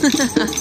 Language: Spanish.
Gracias.